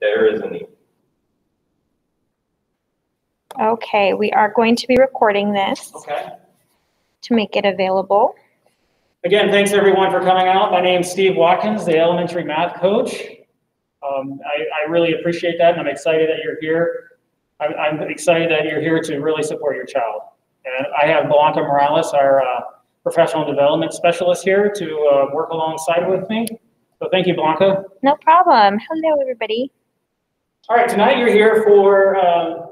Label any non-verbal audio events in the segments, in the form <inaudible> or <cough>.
There is a need. Okay, we are going to be recording this Okay. to make it available. Again, thanks everyone for coming out. My name's Steve Watkins, the elementary math coach. Um, I, I really appreciate that and I'm excited that you're here. I'm, I'm excited that you're here to really support your child. And I have Blanca Morales, our uh, professional development specialist here to uh, work alongside with me. So thank you, Blanca. No problem. Hello, everybody. All right, tonight you're here for um,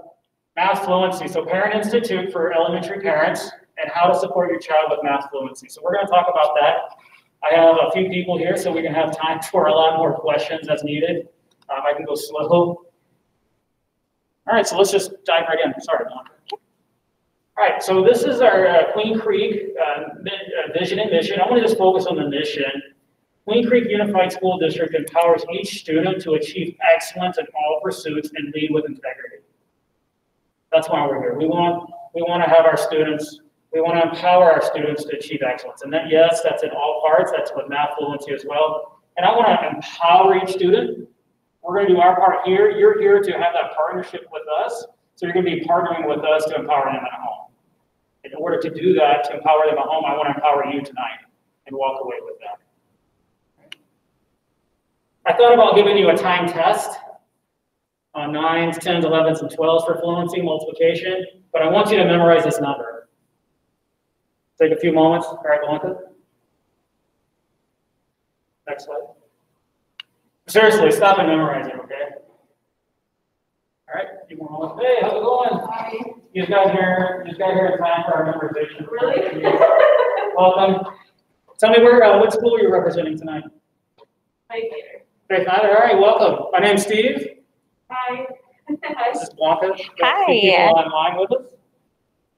math fluency. So Parent Institute for elementary parents and how to support your child with math fluency. So we're going to talk about that. I have a few people here so we can have time <laughs> for a lot more questions as needed. Um, I can go slow. All right, so let's just dive right in. Sorry, Blanca. All right, so this is our uh, Queen Creek uh, uh, vision and mission. I want to just focus on the mission. Queen Creek Unified School District empowers each student to achieve excellence in all pursuits and lead with integrity. That's why we're here. We want, we want to have our students, we want to empower our students to achieve excellence. And that, yes, that's in all parts, that's with math fluency as well. And I want to empower each student. We're going to do our part here. You're here to have that partnership with us. So you're going to be partnering with us to empower them at home. In order to do that, to empower them at home, I want to empower you tonight and walk away with that. I thought about giving you a time test on nines, tens, elevens, and twelves for fluency multiplication, but I want you to memorize this number. Take a few moments. All right, Blanca. Next slide. Seriously, stop and memorize it, okay? All right, few more moments. Hey, how's it going? Hi. You just got here, you just got here in time for our memorization. Really? Welcome. Tell me where, uh, what school you're representing tonight? Hi, Peter. Great, Tyler. All right, welcome. My name's Steve. Hi. <laughs> Hi. This is Blanca. Got a few Hi. People online with us.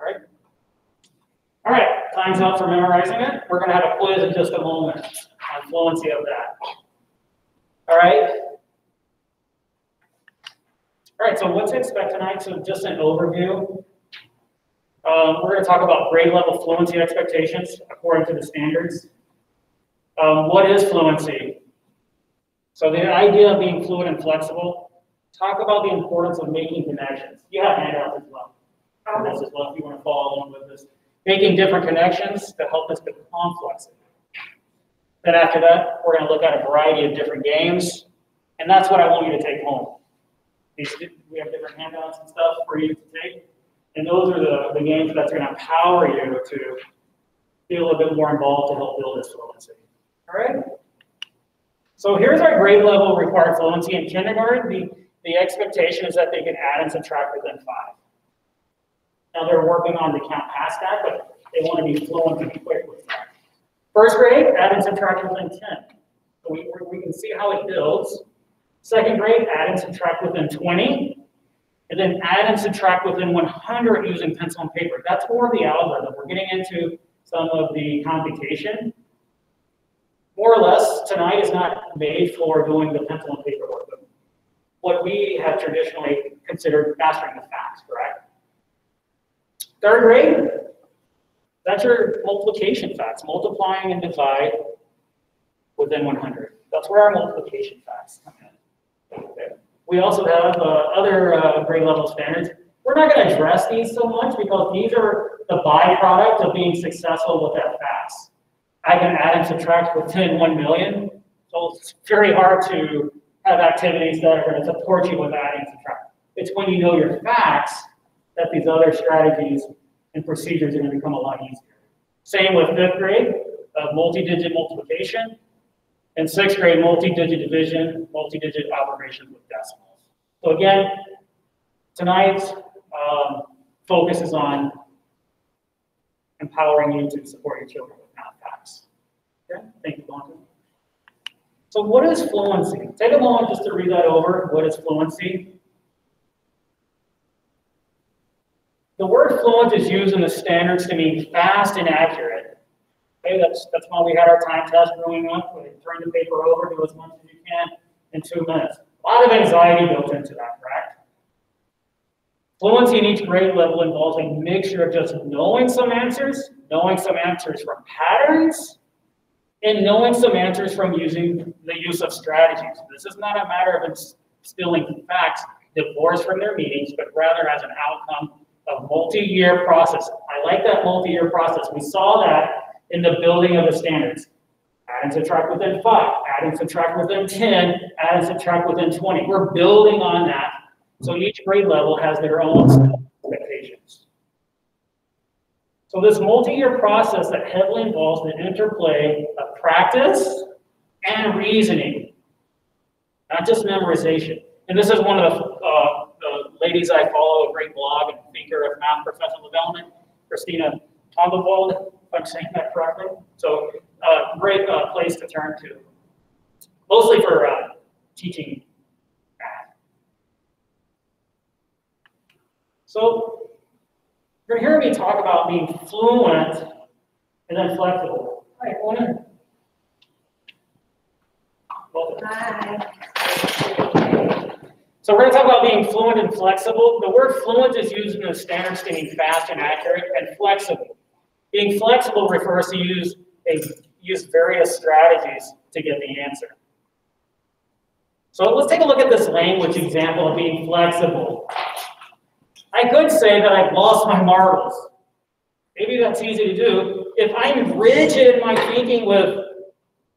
All right. All right, time's up for memorizing it. We're gonna have a quiz in just a moment on fluency of that. All right. All right, so what to expect tonight? So just an overview. Um, we're gonna talk about grade level fluency expectations according to the standards. Um, what is fluency? So the idea of being fluid and flexible, talk about the importance of making connections. You have handouts as well. This as well, if you want to follow along with this. Making different connections to help us become flexible. Then after that, we're going to look at a variety of different games, and that's what I want you to take home. These, we have different handouts and stuff for you to take, and those are the, the games that's going to empower you to feel a bit more involved to help build this fluency. All right? So here's our grade level required fluency in kindergarten. The, the expectation is that they can add and subtract within five. Now they're working on to count past that, but they want to be fluent and quick with that. First grade, add and subtract within 10. So we, we can see how it builds. Second grade, add and subtract within 20. And then add and subtract within 100 using pencil and paper. That's more of the algorithm. We're getting into some of the computation more or less, tonight is not made for doing the pencil and paper work. What we have traditionally considered mastering the facts, correct? Third grade, that's your multiplication facts, multiplying and divide within 100. That's where our multiplication facts come in. We also have uh, other uh, grade level standards. We're not going to address these so much because these are the byproduct of being successful with that facts. I can add and subtract within 1 million. So it's very hard to have activities that are going to support you with adding and subtract. It's when you know your facts that these other strategies and procedures are going to become a lot easier. Same with fifth grade, uh, multi-digit multiplication, and sixth grade, multi-digit division, multi-digit operations with decimals. So again, tonight's um, focus is on empowering you to support your children. Okay, thank you, Blanca. So what is fluency? Take a moment just to read that over. What is fluency? The word fluent is used in the standards to mean fast and accurate. Okay, that's, that's why we had our time test growing up. We turn the paper over, do as much as you can in two minutes. A lot of anxiety built into that, correct? Fluency in each grade level involves a mixture of just knowing some answers, knowing some answers from patterns, and knowing some answers from using the use of strategies. This is not a matter of distilling facts divorced from their meetings, but rather as an outcome of multi-year process. I like that multi-year process. We saw that in the building of the standards. Add and subtract within five, add and subtract within 10, add and subtract within 20. We're building on that. So each grade level has their own. So this multi-year process that heavily involves the interplay of practice and reasoning, not just memorization. And this is one of the, uh, the ladies I follow, a great blog and thinker of math professional development, Christina Tondevold, if I'm saying that correctly. So uh, great uh, place to turn to, mostly for uh, teaching math. So you're hearing me talk about being fluent and then flexible. Hi, go on in. Welcome. So we're going to talk about being fluent and flexible. The word fluent is used in the standards to mean fast and accurate, and flexible. Being flexible refers to use a use various strategies to get the answer. So let's take a look at this language example of being flexible. I could say that I've lost my marbles. Maybe that's easy to do. If I'm rigid in my thinking with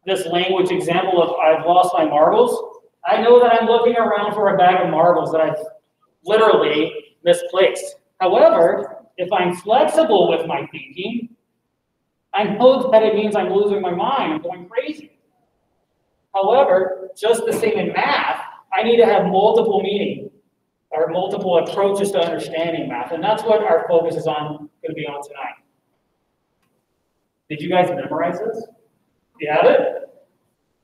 this language example of I've lost my marbles, I know that I'm looking around for a bag of marbles that I've literally misplaced. However, if I'm flexible with my thinking, I know that it means I'm losing my mind, I'm going crazy. However, just the same in math, I need to have multiple meaning or multiple approaches to understanding math, and that's what our focus is on going to be on tonight. Did you guys memorize this? You have it?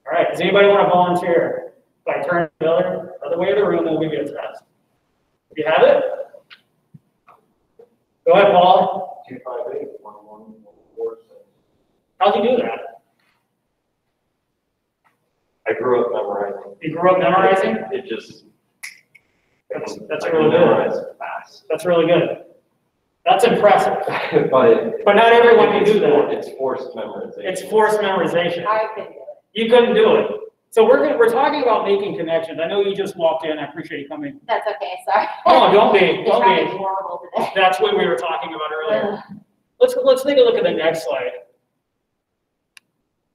All right, does anybody want to volunteer? If I turn the other, other way of the room, we'll give you a test. You have it? Go ahead, Paul. Two five eight, one one, one four, six. How'd you do that? I grew up memorizing. You grew up memorizing? It just. That's, that's really good. That's really good. That's impressive. <laughs> But. But not everyone can do that. It's forced memorization. It's forced memorization. I can do it. You couldn't do it. So we're gonna, we're talking about making connections. I know you just walked in. I appreciate you coming. That's okay, sorry. Oh, don't be, <laughs> The don't be. horrible today. That's what we were talking about earlier. Let's, let's take a look at the next slide.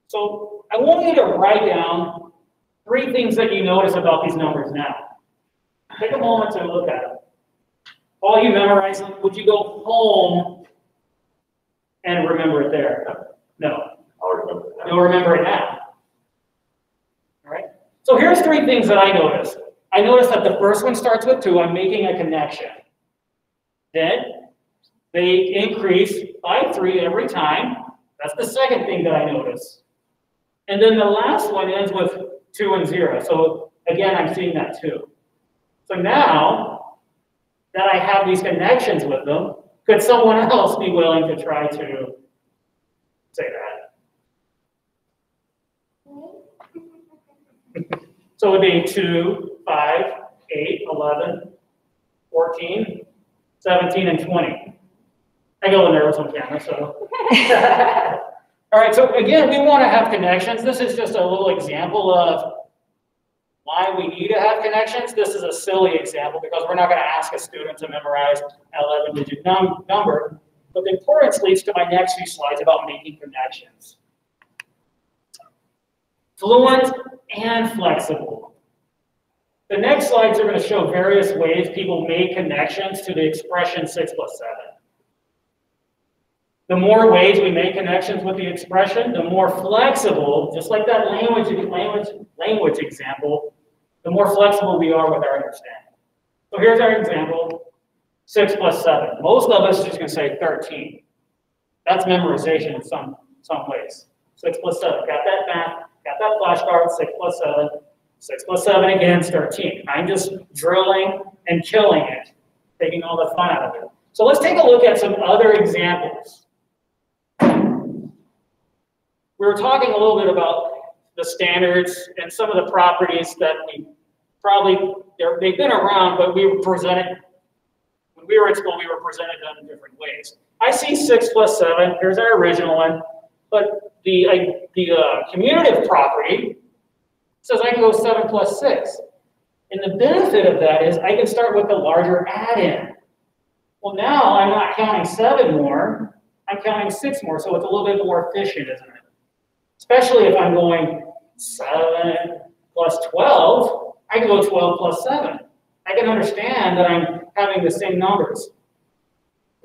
So I want you to write down three things that you notice about these numbers now. Take a moment to look at them. All you memorize them, would you go home and remember it there? No, I'll remember that. you'll remember it now. All right? So here's three things that I noticed. I noticed that the first one starts with two, I'm making a connection. Then they increase by three every time. That's the second thing that I notice. And then the last one ends with two and zero. So again, I'm seeing that too. So now that I have these connections with them, could someone <laughs> else be willing to try to say that? <laughs> So it'd be 2, 5, 8, 11, 14, 17, and 20. I get a little nervous on camera, so. <laughs> All right, so again, we want to have connections. This is just a little example of why we need to have connections. This is a silly example because we're not going to ask a student to memorize an 11 digit num number. But the importance leads to my next few slides about making connections. Fluent and flexible. The next slides are going to show various ways people make connections to the expression 6 plus 7. The more ways we make connections with the expression, the more flexible, just like that language, language, language example, the more flexible we are with our understanding. So here's our example, 6 plus 7. Most of us are just going to say 13. That's memorization in some, some ways. 6 plus 7. Got that math, got that flashcard, 6 plus 7. 6 plus 7 again is 13. I'm just drilling and killing it, taking all the fun out of it. So let's take a look at some other examples. We were talking a little bit about the standards and some of the properties that we probably, they're, they've been around, but we were presented, when we were in school, we were presented them in different ways. I see six plus seven, here's our original one, but the, the uh, commutative property says I can go seven plus six. And the benefit of that is I can start with the larger addend. Well, now I'm not counting seven more, I'm counting six more, so it's a little bit more efficient, isn't it? Especially if I'm going seven plus 12, I can go 12 plus seven. I can understand that I'm having the same numbers.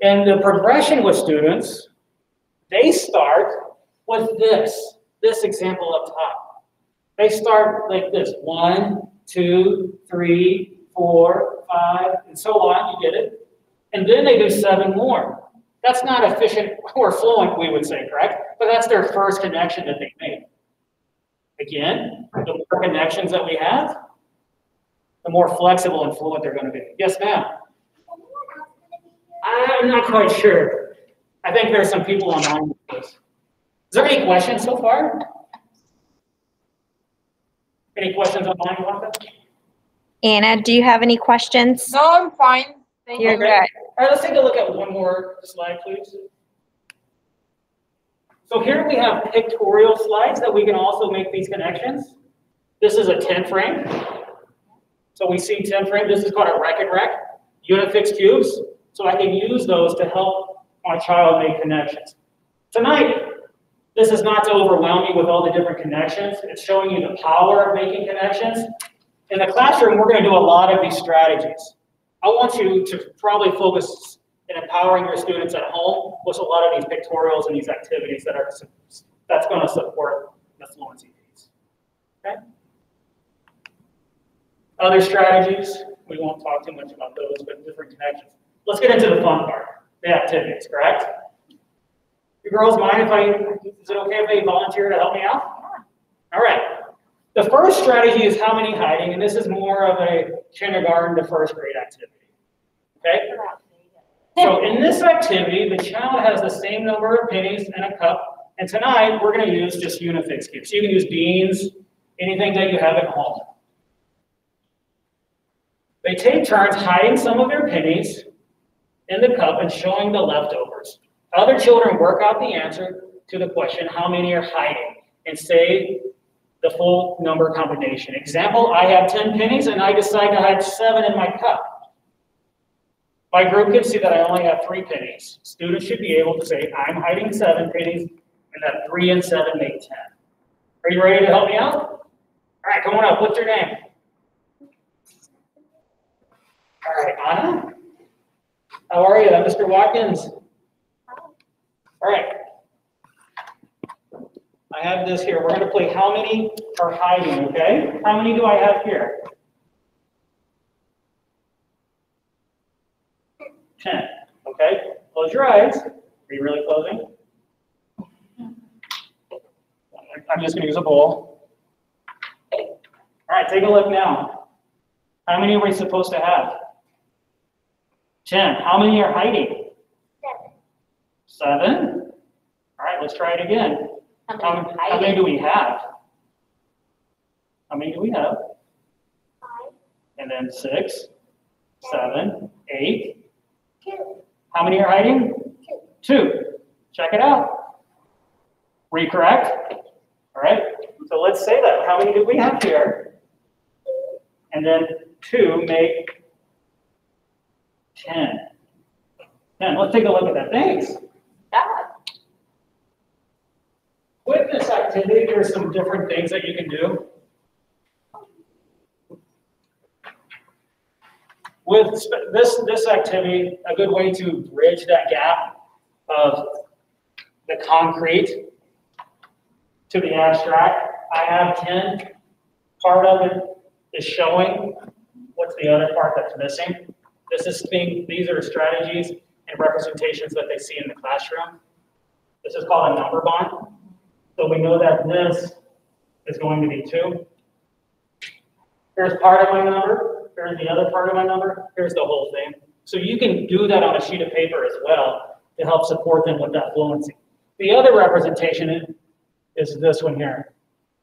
And the progression with students, they start with this, this example up top. They start like this, one, two, three, four, five, and so on, you get it? And then they do seven more. That's not efficient <laughs> or fluent, we would say, correct? But that's their first connection that they make. Again, the more connections that we have, the more flexible and fluent they're gonna be. Yes, ma'am? I'm not quite sure. I think there are some people online with this. Is there any questions so far? Any questions online, Wanda? Anna, do you have any questions? No, I'm fine. Thank You're you. good. All right, let's take a look at one more slide, please. So here we have pictorial slides that we can also make these connections. This is a 10 frame. So we see 10 frame, this is called a rekenrek, unifix cubes. So I can use those to help my child make connections. Tonight, this is not to overwhelm you with all the different connections. It's showing you the power of making connections. In the classroom, we're gonna do a lot of these strategies. I want you to probably focus in empowering your students at home with a lot of these pictorials and these activities that are, that's gonna support the fluency piece. Okay? Other strategies, we won't talk too much about those, but different connections. Let's get into the fun part, the activities, correct? You girls mind if I, is it okay if they volunteer to help me out? All right. The first strategy is how many hiding, and this is more of a kindergarten to first grade activity. Okay? So in this activity, the child has the same number of pennies in a cup, and tonight we're going to use just Unifix cubes. So you can use beans, anything that you have at home. They take turns hiding some of their pennies in the cup and showing the leftovers. Other children work out the answer to the question, how many are hiding, and say the full number combination. Example, I have 10 pennies and I decide to hide seven in my cup. My group can see that I only have three pennies. Students should be able to say, I'm hiding seven pennies, and that three and seven make 10. Are you ready to help me out? All right, come on up. What's your name? All right, Anna? How are you, Mr. Watkins? All right. I have this here. We're going to play how many are hiding, okay? How many do I have here? 10, okay? Close your eyes. Are you really closing? I'm just going to use a bowl. All right, take a look now. How many are we supposed to have? 10. How many are hiding? Seven. Seven? All right, let's try it again. How, many- how many do we have? How many do we have? Five. And then six, seven, eight. How many are hiding? Two. Check it out. Were you correct? All right, so let's say that. How many do we have here? And then two make 10. 10. Let's take a look at that. Thanks. Yeah. With this activity, there's some different things that you can do. With this, this activity, a good way to bridge that gap of the concrete to the abstract, I have 10. Part of it is showing. What's the other part that's missing? This is being, these are strategies and representations that they see in the classroom. This is called a number bond. So we know that this is going to be two. Here's part of my number, here's the other part of my number, here's the whole thing. So you can do that on a sheet of paper as well to help support them with that fluency. The other representation is- is this one here.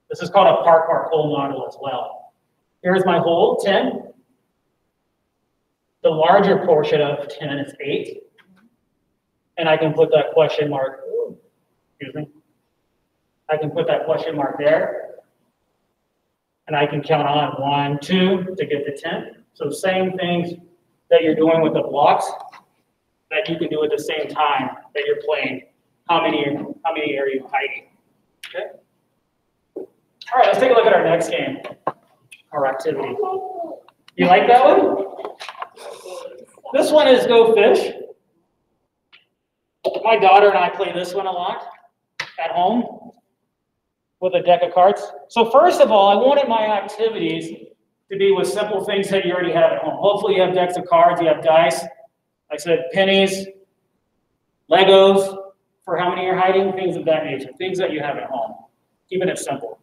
This is called a part part whole model as well. Here's my whole, 10. The larger portion of 10 is 8. And I can put that question mark, excuse me. I can put that question mark there. And I can count on one, two to get to 10. So same things that you're doing with the blocks, that you can do at the same time that you're playing. How many, how many are you hiding? Okay? All right, let's take a look at our next game, our activity. You like that one? This one is Go Fish. My daughter and I play this one a lot at home with a deck of cards. So first of all, I wanted my activities to be with simple things that you already have at home. Hopefully you have decks of cards, you have dice. I said pennies, Legos, for how many you're hiding, things of that nature, things that you have at home. Keeping it simple.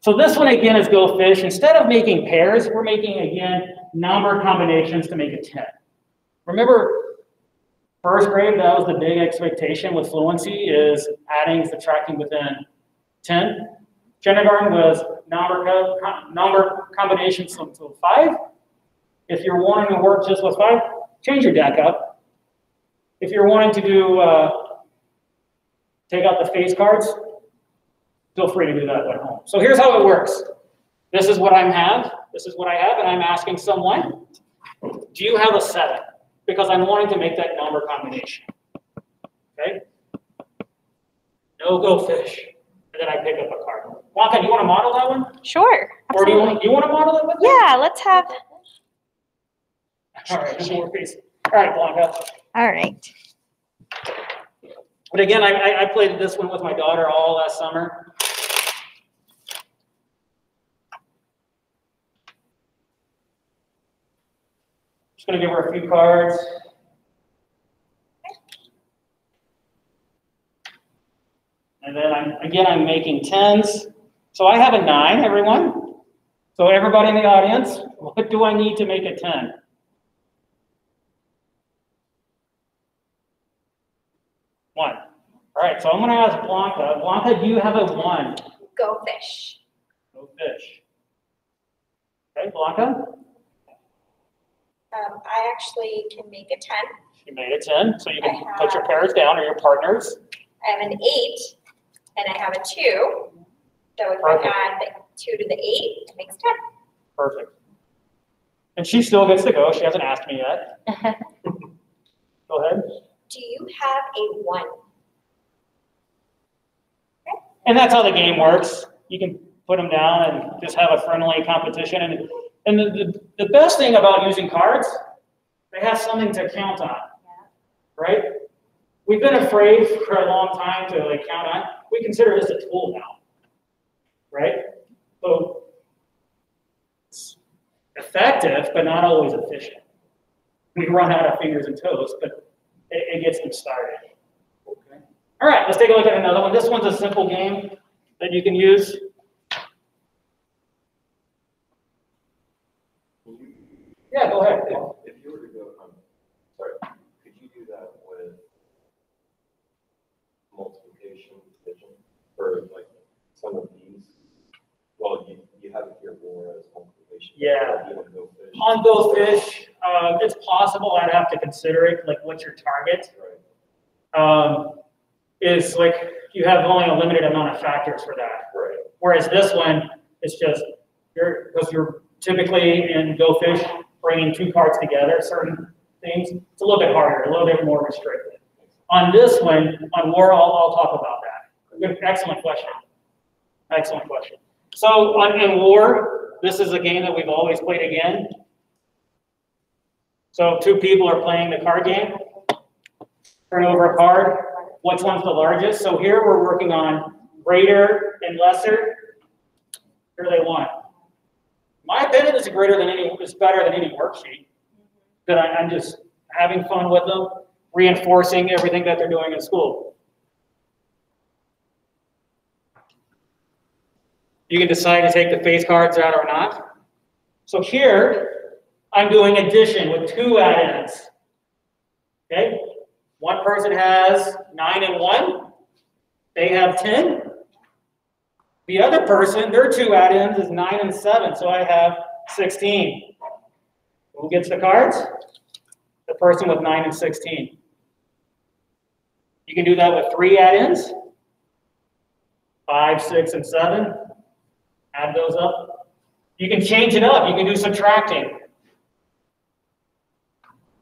So this one again is Go Fish. Instead of making pairs, we're making again number combinations to make a 10. Remember, first grade, that was the big expectation with fluency is adding, subtracting within 10. Kindergarten was number, number combinations until five. If you're wanting to work just with five, change your deck up. If you're wanting to do, uh, take out the face cards, feel free to do that at home. So here's how it works. This is what I have, this is what I have, and I'm asking someone, do you have a seven? Because I'm wanting to make that number combination. Okay? No go fish. And then I pick up a card. Blanca, do you want to model that one? Sure, Or do you absolutely. want, you want to model it with me? Yeah, let's have, All right, more face. All right, Blanca. all right. But again, I, I, I played this one with my daughter all last summer. Just gonna give her a few cards. And then I'm, again, I'm making tens. So I have a nine, everyone. So everybody in the audience, <laughs> what do I need to make a ten? One. All right, so I'm gonna ask Blanca. Blanca, do you have a one? Go fish. Go fish. Okay, Blanca, Um, I actually can make a ten. you made a ten, so you can I put your have- pairs down or your partners. I have an eight, and I have a two. So if I add the two to the eight, it makes ten. Perfect. And she still gets to go. She hasn't asked me yet. <laughs> Go ahead. Do you have a one? And that's how the game works. You can put them down and just have a friendly competition. And, and the, the, the best thing about using cards, they have something to count on, right? We've been afraid for a long time to like count on. We consider this a tool now, right? So it's effective, but not always efficient. We run out of fingers and toes, but it, it gets them started. Okay. All right, let's take a look at another one. This one's a simple game that you can use. Yeah, go ahead. If you were to go, um, sorry, could you do that with multiplication division for like some of these? Well, you, you have it here more as multiplication. Yeah. You don't go fish. On Go Fish, uh, it's possible I'd have to consider it, like what's your target? Um, is like, you have only a limited amount of factors for that. right, Whereas this one, it's just, you're, because you're typically in Go Fish, bringing two cards together, certain things, it's a little bit harder, a little bit more restricted. On this one, on War, I'll, I'll talk about that. Good, excellent question. Excellent question. So on, in War, this is a game that we've always played again. So if two people are playing the card game, turn over a card, which one's the largest? So here we're working on greater and lesser. Here they want. My opinion is greater than any, is better than any worksheet. That I, I'm just having fun with them, reinforcing everything that they're doing in school. You can decide to take the face cards out or not. So here, I'm doing addition with two addends. Okay? One person has nine and one, they have 10. The other person, their two addends is nine and seven, so I have 16. Who gets the cards? The person with nine and 16. You can do that with three addends. Five, six, and seven. Add those up. You can change it up. You can do subtracting.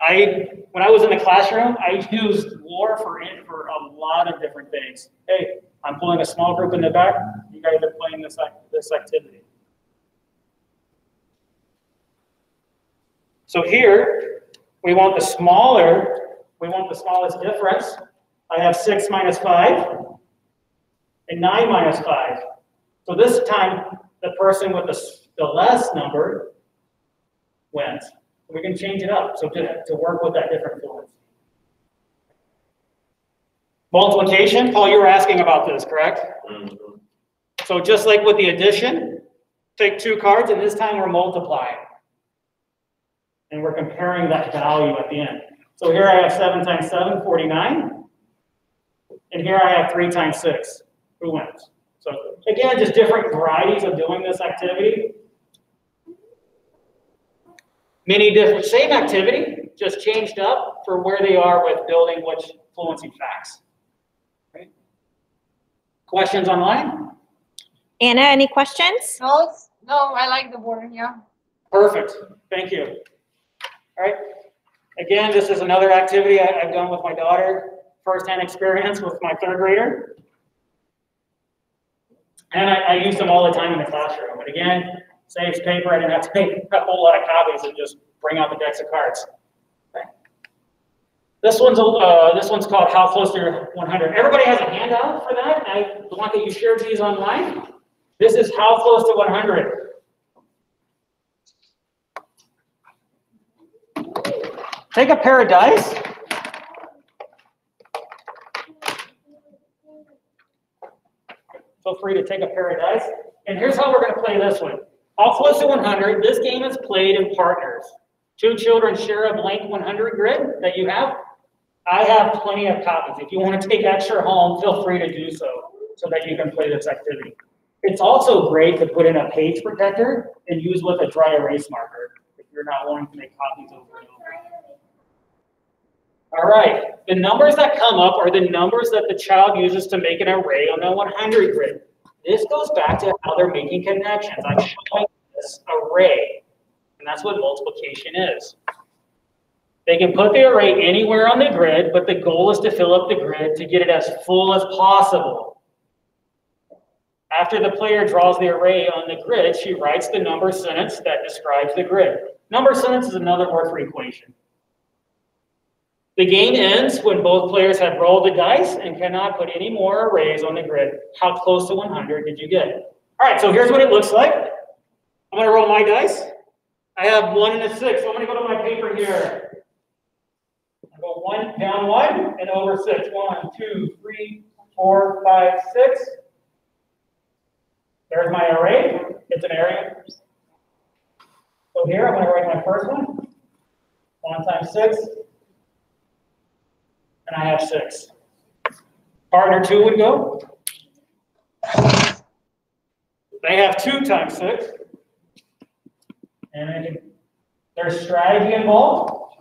I, when I was in the classroom, I used war for, for a lot of different things. Hey, I'm pulling a small group in the back. You guys are playing this, this activity. So here, we want the smaller, we want the smallest difference. I have six minus five and nine minus five. So this time, the person with the, the less number wins. We can change it up, so to, to work with that different fluency. Multiplication, Paul, you were asking about this, correct? Mhm. So just like with the addition, take two cards, and this time we're multiplying. And we're comparing that value at the end. So here I have seven times seven, 49. And here I have three times six. Who wins? So again, just different varieties of doing this activity. Many different, same activity, just changed up for where they are with building which fluency facts. Okay. Questions online? Anna, any questions? No, no, I like the board, yeah. Perfect, thank you. All right, again, this is another activity I- I've done with my daughter, firsthand experience with my third grader. And I, I use them all the time in the classroom, But again, saves paper, I didn't have to make a whole lot of copies and just bring out the decks of cards. Okay. This one's, uh, this one's called How Close to 100. Everybody has a handout for that, I want that you shared these online. This is How Close to 100. Take a pair of dice. Feel free to take a pair of dice. And here's how we're going to play this one. All close to 100. This game is played in partners. Two children share a blank 100 grid that you have. I have plenty of copies. If you want to take extra home, feel free to do so, so that you can play this activity. It's also great to put in a page protector and use with a dry erase marker if you're not wanting to make copies over and over. All right, the numbers that come up are the numbers that the child uses to make an array on the 100 grid. This goes back to how they're making connections. I'm showing this array, and that's what multiplication is. They can put the array anywhere on the grid, but the goal is to fill up the grid to get it as full as possible. After the player draws the array on the grid, she writes the number sentence that describes the grid. Number sentence is another word for equation. The game ends when both players have rolled the dice and cannot put any more arrays on the grid. How close to 100 did you get? All right, so here's what it looks like. I'm gonna roll my dice. I have one and a six, so I'm gonna go to my paper here. I go one, down one, and over six. One, two, three, four, five, six. There's my array. It's an area. So here, I'm gonna write my first one. One times six. And I have six. Partner two would go. They have two times six. And can, there's strategy involved.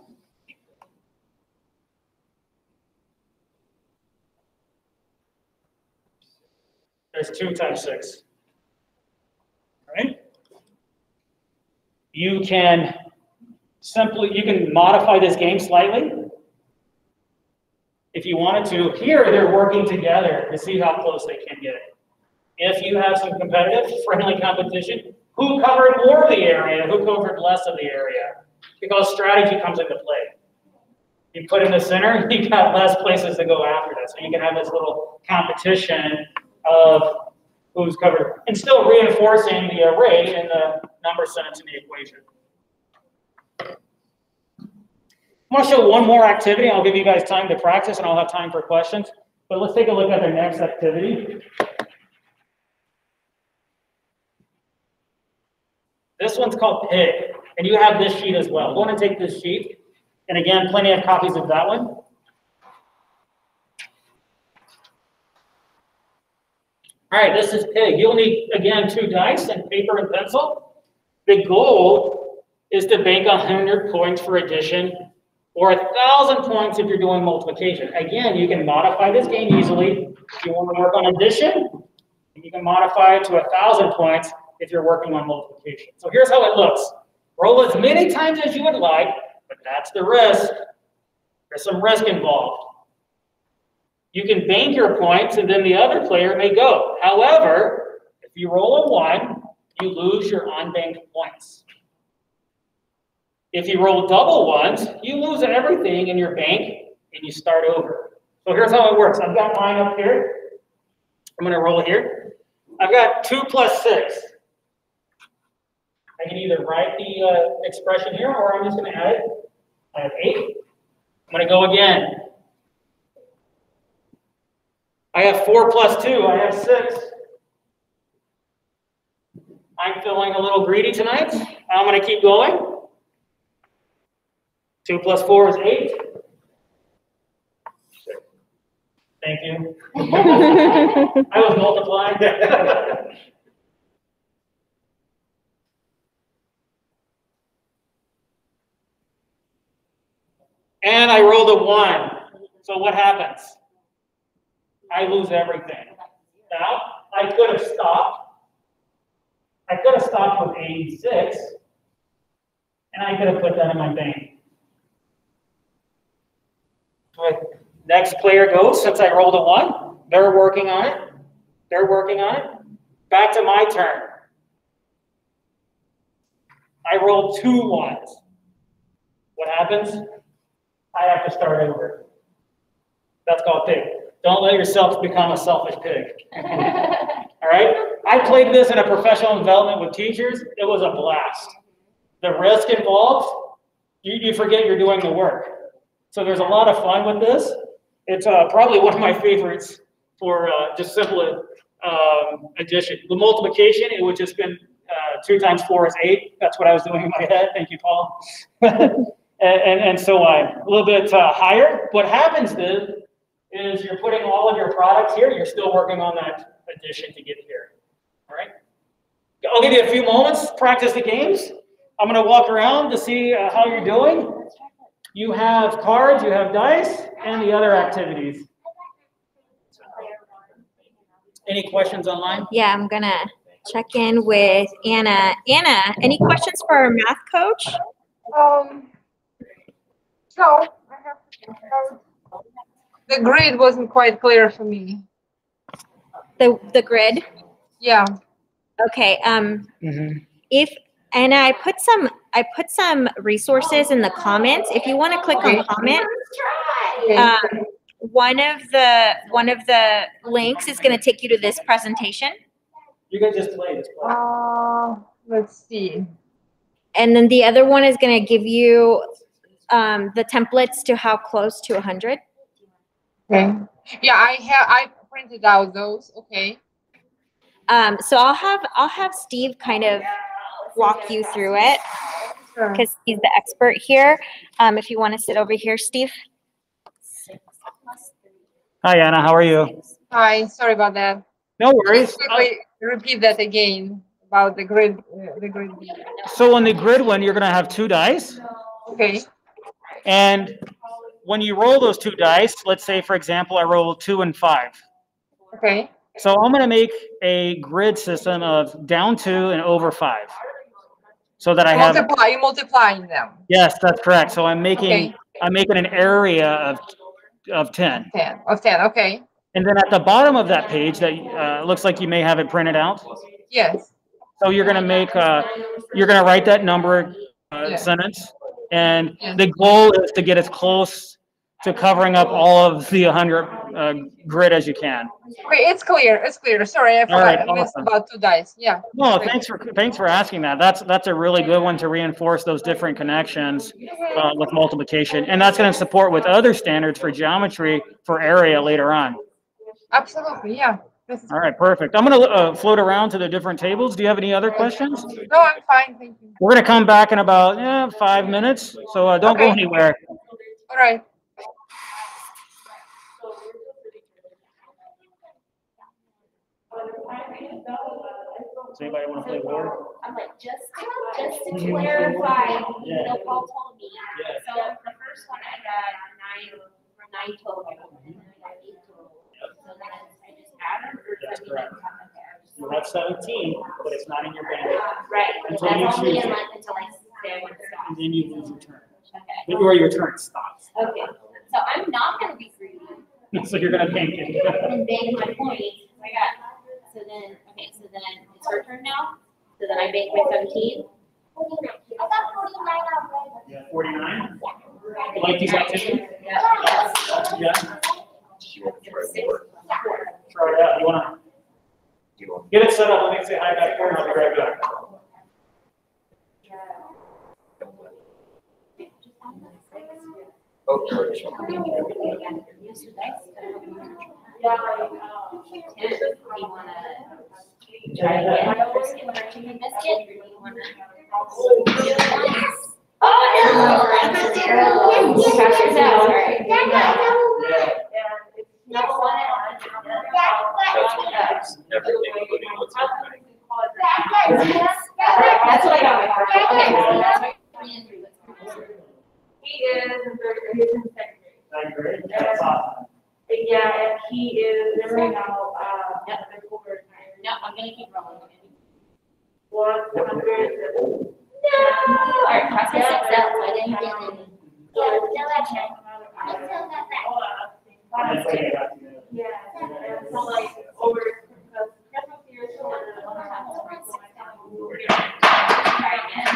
There's two times six. Right? You can simply, you can modify this game slightly. If you wanted to, here they're working together to see how close they can get. If you have some competitive, <laughs> friendly competition, who covered more of the area, who covered less of the area? Because strategy comes into play. You put in the center, <laughs> you got less places to go after that. So you can have this little competition of who's covered, and still reinforcing the array in the number sentence in the equation. I'm to show one more activity. I'll give you guys time to practice and I'll have time for questions. But let's take a look at the next activity. This one's called pig, and you have this sheet as well. Go ahead and take this sheet. And again, plenty of copies of that one. All right, this is pig. You'll need, again, two dice and paper and pencil. The goal is to bank 100 points for addition or a 1,000 points if you're doing multiplication. Again, you can modify this game easily. If you want to work on addition, you can modify it to a 1,000 points. if you're working on multiplication. So here's how it looks. Roll as many times as you would like, but that's the risk. There's some risk involved. You can bank your points and then the other player may go. However, if you roll a one, you lose your unbanked points. If you roll double ones, you lose everything in your bank and you start over. So here's how it works. I've got mine up here. I'm gonna roll here. I've got two plus six. I can either write the uh, expression here or I'm just gonna add it. I have eight. I'm gonna go again. I have four plus two, I have six. I'm feeling a little greedy tonight. I'm gonna keep going. Two plus four is eight. Thank you. <laughs> I was multiplying. <laughs> And I rolled a one. So what happens? I lose everything. Now, I could have stopped. I could have stopped with 86, and I could have put that in my bank. Right. Next player goes, since I rolled a one, they're working on it. They're working on it. Back to my turn. I rolled two ones. What happens? I have to start over. That's called pig. Don't let yourself become a selfish pig. <laughs> All right? I played this in a professional development with teachers. It was a blast. The risk involved, you, you forget you're doing the work. So there's a lot of fun with this. It's uh, probably one of my favorites for uh, just simple um, addition. The multiplication, it would just been uh, two times four is eight. That's what I was doing in my head. Thank you, Paul. <laughs> and, and, and so on. A little bit uh, higher. What happens then is you're putting all of your products here. You're still working on that addition to get here. All right. I'll give you a few moments. Practice the games. I'm going to walk around to see uh, how you're doing. You have cards, you have dice, and the other activities. Any questions online? Yeah, I'm gonna check in with Anna. Anna, any questions for our math coach? Um, no, I have, um, the grid wasn't quite clear for me. The, the grid? Yeah, Okay, um, Mm-hmm. if, and I put some, I put some resources in the comments. If you want to click on Okay. comment, um, one of the, one of the links is gonna take you to this presentation. You can just play this. play. uh, let's see. And then the other one is gonna give you, um, the templates to how close to hundred. Okay, yeah, I have, I printed out those, okay. Um, so I'll have, I'll have Steve kind of walk you through it because he's the expert here. Um, if you want to sit over here, Steve. Hi, Anna. How are you? Hi, sorry about that. No worries. Quickly repeat that again about the grid, uh, the grid. So on the grid one, you're going to have two dice. Okay, And when you roll those two dice, let's say, for example, I roll two and five. okay, So I'm going to make a grid system of down two and over five. So that I have, multiply, you're multiplying them, yes, that's correct. So I'm making, okay, I'm making an area of, of 10. ten, of ten, okay, And then at the bottom of that page that, uh, looks like you may have it printed out. yes, So you're gonna make, uh, you're gonna write that number, uh, Yeah. sentence. And Yeah. the goal is to get as close to covering up all of the hundred, uh, grid as you can. okay, it's clear, it's clear, sorry, I right, forgot, I missed about two dice, yeah, No, thanks for, thanks for asking that. That's, that's a really good one to reinforce those different connections, uh, with multiplication. And that's gonna support with other standards for geometry for area later on. absolutely, yeah. All right, perfect. I'm gonna, uh, float around to the different tables. Do you have any other questions? no, I'm fine, thank you, We're gonna come back in about, yeah, five minutes, so, uh, don't go anywhere. all right. Does anybody wanna play war? I'm like, just, just to clarify, you Yeah. know, Paul told me, Yeah. so the first one I got nine, or nine total, and then I got eight total. So then I just add them, or That's that mean correct. I was You have seventeen, but it's not in your bank, uh, Right, that's Until you only choose a it. month until I say I want to stop. and then you lose your turn. Okay, Or your turn stops. okay, so I'm not gonna be greedy <laughs> So you're gonna bank it. <laughs> and bank my point, I got, so then, okay, so then it's her turn now? So then I bank my seventeen? 49. I got forty-nine already. Yeah, forty-nine? You like these activities? Yes. Yeah, You want to try more? try it out. You wanna get it set up? Let me say hi back here and I'll be right back. Oh, sorry. Yeah, like, um, Do you wanna try again for skin or chicken do you wanna? Oh, no! I'm zero. Crash yourself, all right. Yeah. and it's. Number one. That's everything, including what's in. That's what I got my first. Okay, so that's my three and three. Let's go. He is in third, he's in second grade. That's great. That's awesome. Yeah, and he is right now, uh, Yep. the over No, I'm gonna keep rolling. one hundred. All right, cross my six out, so I didn't get any. That's what you got to do. Yeah, and so like over, because Christmas year is one of the one Try again.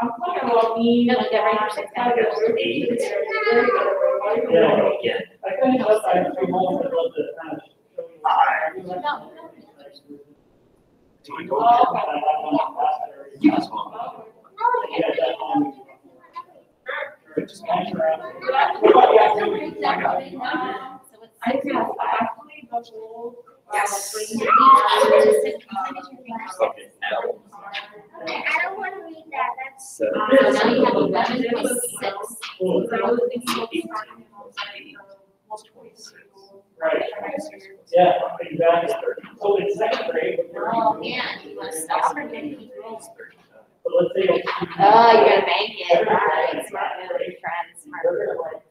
I'm talking about me. No, we got right for six I got really Eight. good at it. Yeah. Again. I couldn't help, I have three holes that love to kind of show you. No, no. Do you Oh, go? okay. I have one last area. Yes, mom. Yeah, that one. Just hang around. What about the activity? So what's I six think out of five? actually the whole, uh, Yes. training, Just sit- finish your fingers. Okay, now. I don't wanna read that, that's. Seven. So now you have eleven plus six. Cool. So I was thinking of Eighteen starting plus eight most is twenty-six. Right. Twenty-six plus Yeah, exactly. thirty. So in second grade. Oh, man, you wanna stop or can you keep rolling? It's thirty-nine. So let's say. Uh, oh, you're gonna bank it, right, smart move, friends, smart They're move. gonna like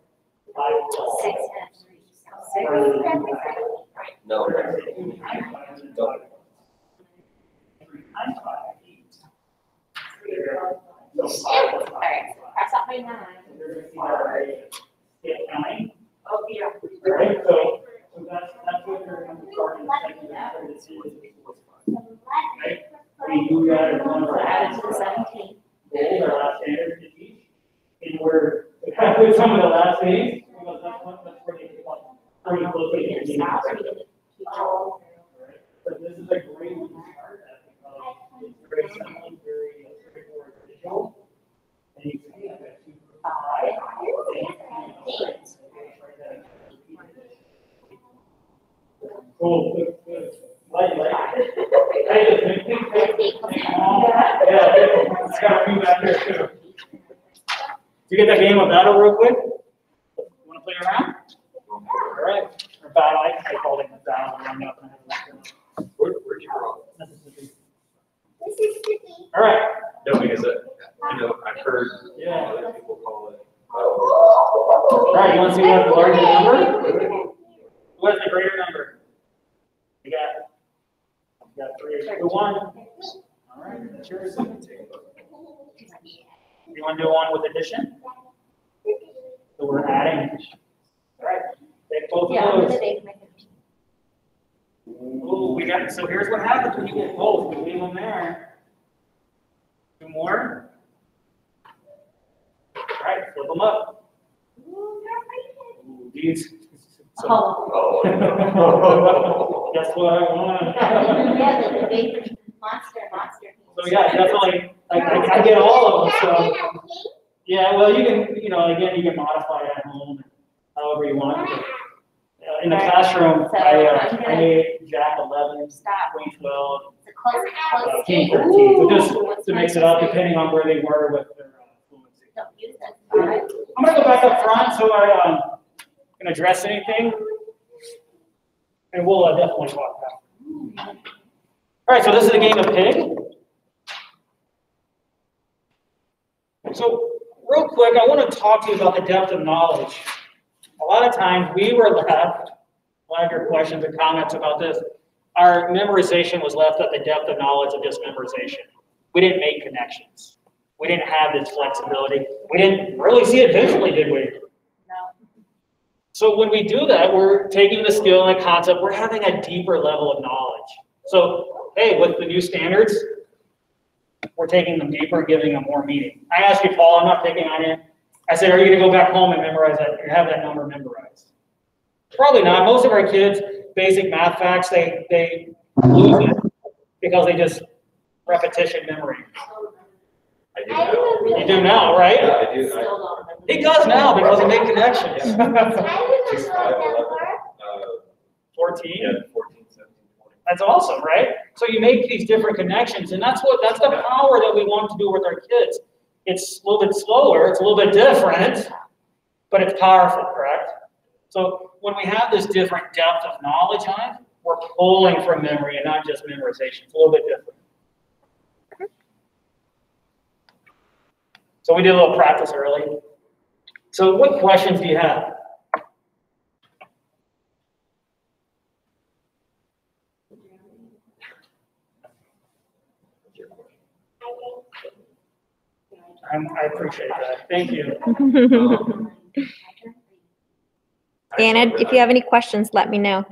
five plus. Six and three, so six. No, no. Double. Nine, five, eight. All right, cross out my nine. Yeah, nine. Oh, yeah. Right, so, so that's, that's what they're gonna start in second grade. This is- Right? We do that as one of our Add it to the seventeen. goals, our last standard to teach. And we're, with some of the last days, because that's one, that's where they want, pretty close to You your can meeting. stop or you can keep rolling. But this is a great way to start that because it's very simple, very straightforward visual. And you can see I've got two. Cool, good, good. Like, like. Hey, the big thing, Yeah, it's got a few back there too. Did you get that game of battle real quick? Wanna play around? All right, or battle, I, I called it battle, I'm not gonna have that. Where, where'd you grow up? This is Sydney. All right, No, because I, you know, I've heard yeah. other people call it. All right, you wanna see what the larger number? Who has the greater number? You got, you got three, two, one. All right, yours. You wanna do one with addition? So we're adding. All right, take both Yeah, of those. bank my fifteen. Ooh, we got, so here's what happens when you get both, we leave them there. Two more. All right, flip them up. These. Oh. Oh, no. Guess what I want? <laughs> Yeah, the, big monster, monster. So yeah, definitely, I, I I get all of them, so, yeah, well, you can, you know, again, you can modify it at home, however you want. Uh, In the classroom, I, uh, I made Jack eleven, Stop. Queen twelve, It's a close, close uh, King thirteen, so just to mix it up depending on where they were with their uh, fluency. Don't use that. All right. I'm gonna go back up front so I, um, can address anything. And we'll uh, definitely walk it. All right, so this is a game of pig. So real quick, I want to talk to you about the depth of knowledge. A lot of times we were left, a lot of your questions and comments about this. our memorization was left at the depth of knowledge of just memorization. We didn't make connections. We didn't have this flexibility. We didn't really see it visually, did we? So when we do that, we're taking the skill and the concept, we're having a deeper level of knowledge. So, hey, with the new standards, we're taking them deeper, giving them more meaning. I asked you, Paul, I'm not picking on you. I said, are you gonna go back home and memorize that, or have that number memorized? Probably not. Most of our kids, basic math facts, they, they lose it because they just repetition memory. I do know. You do now, right? Yeah, I do. I- Still don't. He does now because he made connections. Two, five, eleven, uh, Fourteen. yeah, fourteen, seventeen, twenty. That's awesome, right? So you make these different connections, and that's what, that's the power that we want to do with our kids. It's a little bit slower, it's a little bit different, but it's powerful, correct? So when we have this different depth of knowledge on it, we're pulling from memory and not just memorization. It's a little bit different. So we did a little practice early. So what questions do you have? What's your question? I'm- I appreciate that. Thank you. Um, <laughs> Anna, if you have any questions, let me know.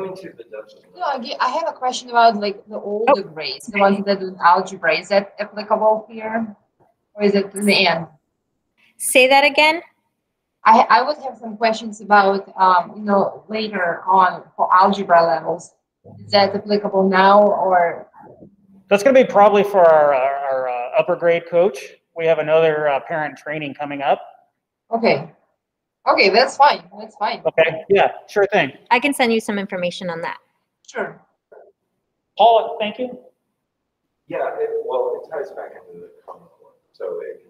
With- Coming to the depth. No, I I have a question about like the older grades, the ones that do algebra. Is that applicable here? Or is it in the end? Say that again? I, I would have some questions about, um, you know, later on for algebra levels. Is that applicable now or? That's going to be probably for our, our our, uh, upper grade coach. We have another uh, parent training coming up. Okay. Okay, that's fine. That's fine. Okay, yeah, sure thing. I can send you some information on that. Sure. Paul, thank you. Yeah, it, well, it ties back into the common core, so it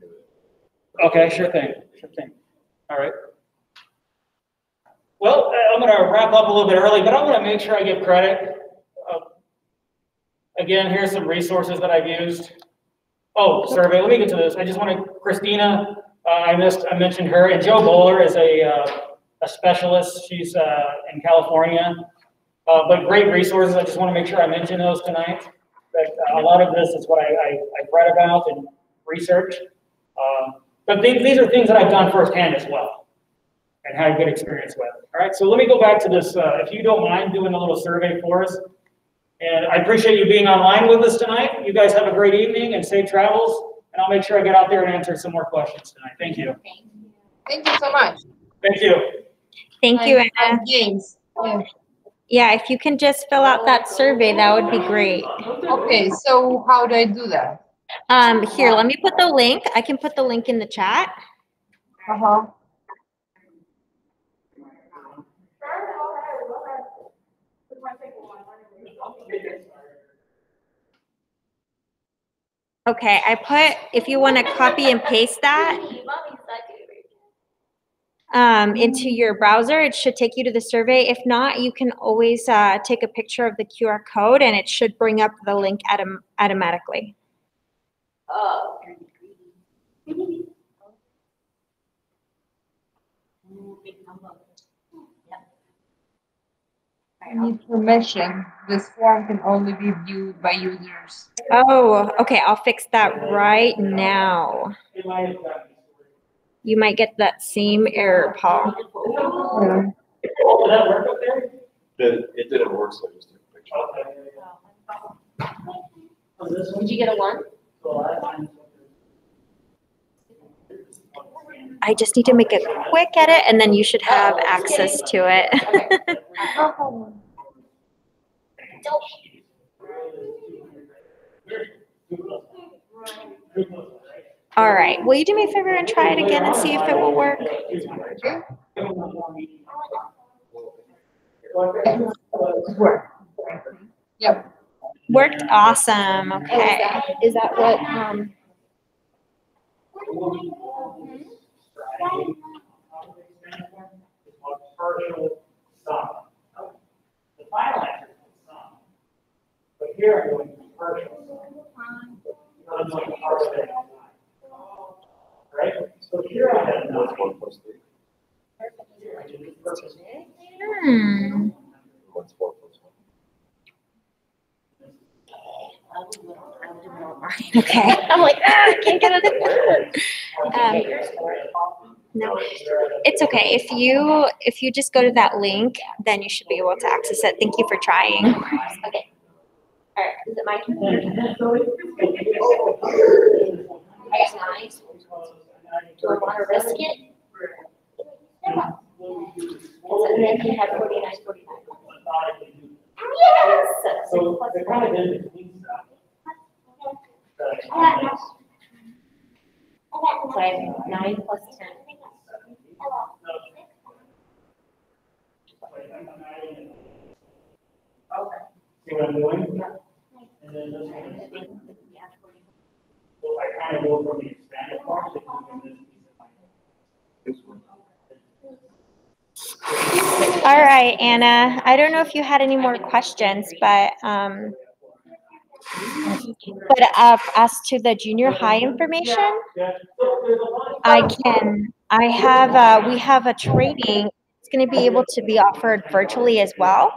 can. do it. Okay, sure thing, sure thing. All right. Well, uh, I'm gonna wrap up a little bit early, but I wanna make sure I give credit. Uh, Again, here's some resources that I've used. Oh, survey, let me get to this. I just wanna, Christina, uh, I missed, I mentioned her, and Jo Boaler is a, uh, a specialist. She's, uh, in California. Uh, but great resources. I just wanna make sure I mention those tonight. But uh, a lot of this is what I, I, I've read about and researched. Um, but these, these are things that I've done firsthand as well and had a good experience with. All right, so let me go back to this, uh, if you don't mind doing a little survey for us. And I appreciate you being online with us tonight. You guys have a great evening and safe travels. And I'll make sure I get out there and answer some more questions tonight. Thank you. Thank you. So much. Thank you. Thank you, And- Anna. and James. Yeah. Yeah, if you can just fill out that survey, that would be great. Okay, so how do I do that? Um, here, let me put the link. I can put the link in the chat. Uh-huh. Okay, I put, if you want to copy and paste that um, into your browser, it should take you to the survey. If not, you can always uh, take a picture of the QR code and it should bring up the link autom- automatically. Oh. <laughs> I need permission. This form can only be viewed by users. Oh, okay, I'll fix that right now. You might get that same error, Paul. Yeah. Oh, Did that work up there? It, it didn't work, so I just took a picture. Okay. This one? Did you get a one? So I- just need to make a quick edit and then you should have access to it. <laughs> All right, will you do me a favor and try it again and see if it will work? Yep. Worked awesome, okay. Is that what, um, Partial sum. The final answer is sum. But here I'm partial. Right? So here I have nine. one plus three? Hmm. Okay. <laughs> I'm like, ah, I can't get it. Um, no, it's okay. If you if you just go to that link, then you should be able to access it. Thank you for trying. Okay. All right, is it my turn? I got nine. Do I want to risk it? And then you have. Yes. So they're kind of in between stuff. So I have nine plus ten. See what I'm doing? And then this one, so I kind of go from the expanded part to this piece of my. This one. All right, Anna. I don't know if you had any more questions, but um, but uh, as to the junior high information, Yeah, so there's a lot of- I can. I have. Uh, we have a training. It's going to be able to be offered virtually as well.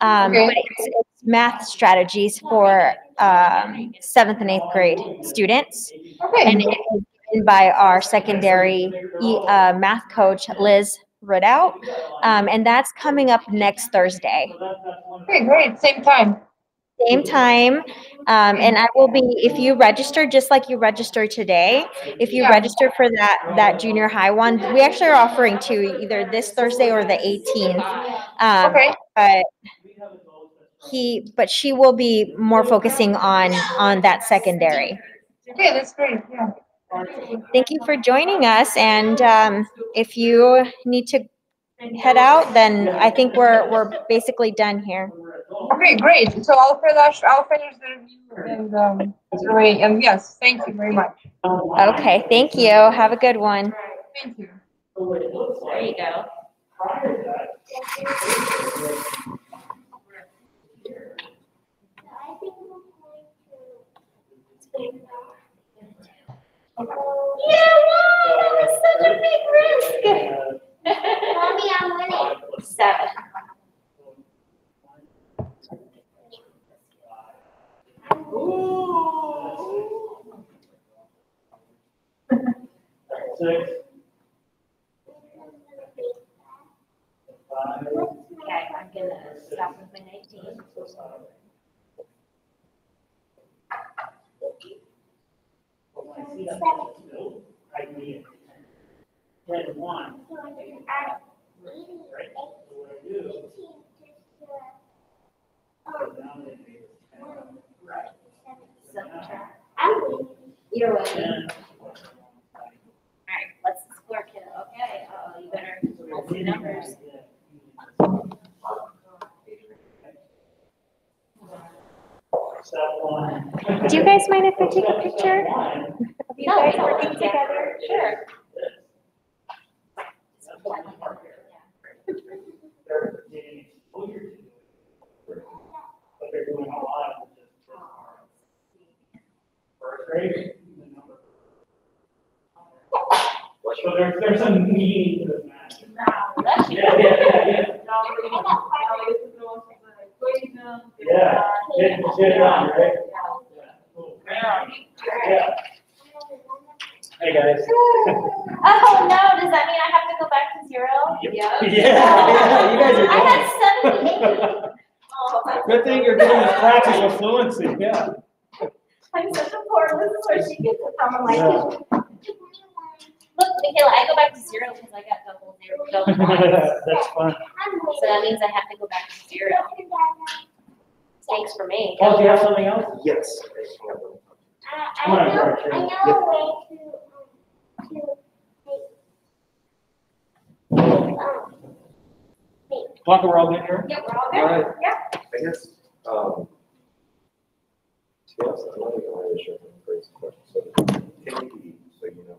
Um, Okay. but it's, it's math strategies for um, seventh and eighth grade students, and Okay, it is given by our secondary uh, math coach Liz Ridout, um, and that's coming up next Thursday. So that's, that's one of okay, great, same time. Same time, um, and I will be, if you register, just like you register today, if you Yeah. register for that, that junior high one, we actually are offering two, either this Thursday or the eighteenth. Um, Okay, but he, but she will be more focusing on, on that secondary. okay, that's great, yeah. Thank you for joining us, and, um, if you need to head out, then I think we're, we're basically done here. Okay, great. So I'll finish, I'll finish the review and, um, and yes, thank you very much. Okay, thank you. Have a good one. Thank you. There There you go. Prior to that, Yeah, wow, that was such a big risk. Mommy, I'm winning. Seven. six. Five. Okay, I'm gonna stop with my nineteen. I need ten one, right? So what I do, so now they make it ten, right? You're winning. Ten. Alright, let's explore, kid. Okay, uh-oh, you better multi numbers. Step one. Do you guys mind if I take a picture? One. Of you guys working together? Sure. They're getting exposure to it. But they're doing a lot of just. First grade, the number. So there's, there's some meaning to this match. Bless you. Yeah, yeah, yeah, yeah. Get, get right? Yeah. Yeah. Hey, guys. <laughs> Oh, no, does that mean I have to go back to zero? <laughs> Yeah, yeah, you guys are good. I had seventy-eight. Oh. Good thing you're doing this practice with fluency, yeah. I'm such a poor, where she gets it from, like, Yeah. look, Michaela, I go back to zero because I got double zero, double. <laughs> That's fun. So that means I have to go back to zero takes for me. Oh, do you have something else? Yes. Uh, I, on, know, I know a way to, um, to make, um, we're all good here? Yep, we're all good. All right. Yep. I guess, um, to be honest, I'm not even really sure if I'm going to raise the question. So, can so you know,